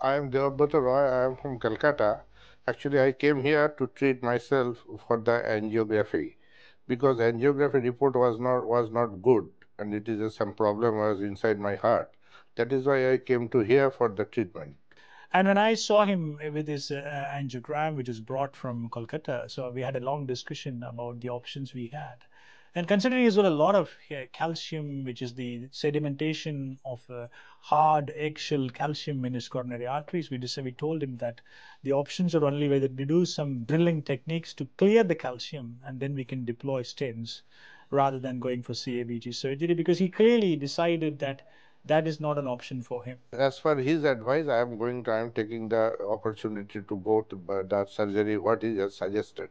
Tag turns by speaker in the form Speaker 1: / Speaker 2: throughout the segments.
Speaker 1: I am Devabrata Roy. I am from Calcutta. Actually, I came here to treat myself for the angiography because angiography report was not was not good and it is some problem was inside my heart. That is why I came to here for the treatment.
Speaker 2: And when I saw him with his uh, angiogram, which was brought from Kolkata, so we had a long discussion about the options we had. And considering as well a lot of uh, calcium, which is the sedimentation of uh, hard eggshell calcium in his coronary arteries, we, just, we told him that the options are only whether to do some drilling techniques to clear the calcium and then we can deploy stents rather than going for CABG surgery because he clearly decided that that is not an option for him.
Speaker 1: As for his advice, I am going to, I am taking the opportunity to go to the surgery what he has suggested.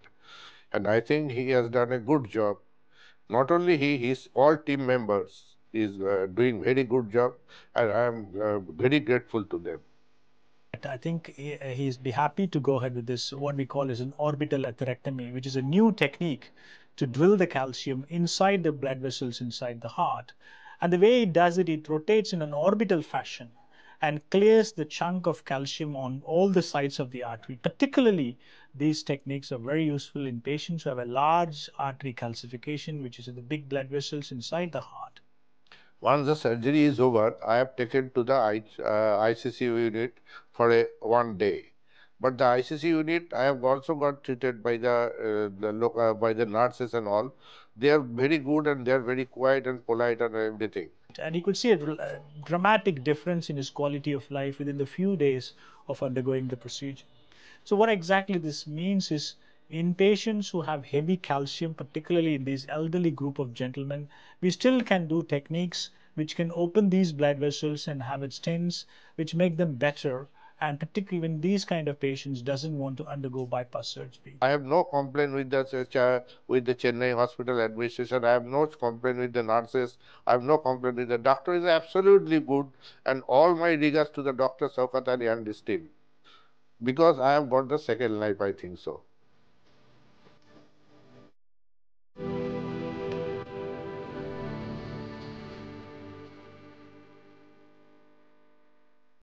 Speaker 1: And I think he has done a good job not only he, his all team members is uh, doing very good job and I am uh, very grateful to them.
Speaker 2: I think he, he's be happy to go ahead with this, what we call is an orbital atherectomy, which is a new technique to drill the calcium inside the blood vessels inside the heart. And the way it does it, it rotates in an orbital fashion and clears the chunk of calcium on all the sides of the artery. Particularly, these techniques are very useful in patients who have a large artery calcification, which is in the big blood vessels inside the heart.
Speaker 1: Once the surgery is over, I have taken to the I, uh, ICC unit for a one day. But the ICC unit, I have also got treated by the, uh, the uh, by the nurses and all. They are very good and they are very quiet and polite and everything
Speaker 2: and he could see a, a, uh, dramatic difference in his quality of life within the few days of undergoing the procedure. So what exactly this means is in patients who have heavy calcium, particularly in this elderly group of gentlemen, we still can do techniques which can open these blood vessels and have its stents which make them better and particularly when these kind of patients doesn't want to undergo bypass surgery.
Speaker 1: I have no complaint with the uh, with the Chennai hospital administration. I have no complaint with the nurses. I have no complaint with the doctor. is absolutely good, and all my regards to the doctor Showkathali and his team, because I have got the second life. I think so.